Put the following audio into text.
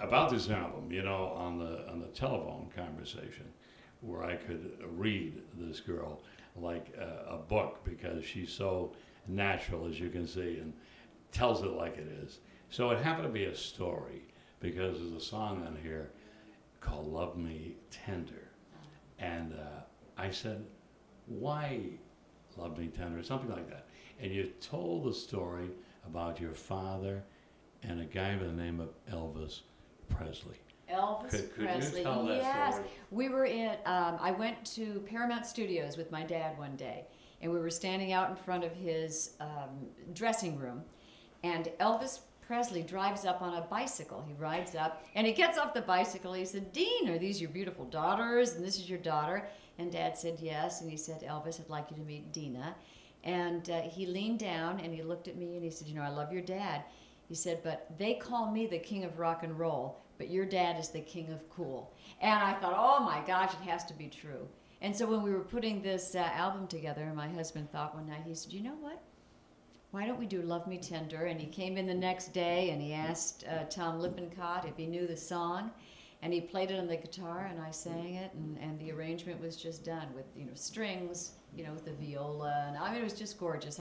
about this album, you know, on the on the telephone conversation, where I could read this girl like a, a book because she's so natural, as you can see, and tells it like it is. So it happened to be a story because there's a song on here called "Love Me Tender," and uh, I said, "Why love me tender?" Something like that. And you told the story about your father and a guy by the name of Elvis Presley. Elvis Could- could you Presley. tell that yes, story? we were in. Um, I went to Paramount Studios with my dad one day, and we were standing out in front of his um, dressing room, and Elvis Presley drives up on a bicycle. He rides up, and he gets off the bicycle. He said, "Dean, are these your beautiful daughters? And this is your daughter?" And Dad said, "Yes." And he said, "Elvis, I'd like you to meet Deana." And uh, he leaned down and he looked at me and he said, "You know, I love your dad." He said, but they call me the king of rock and roll, but your dad is the king of cool. And I thought, oh my gosh, it has to be true. And so when we were putting this uh, album together, my husband thought one night, he said, you know what? Why don't we do Love Me Tender? And he came in the next day and he asked uh, Tom Lippincott if he knew the song. And he played it on the guitar and I sang it and, and the arrangement was just done with, you know, strings, you know, with the viola. And I mean, it was just gorgeous.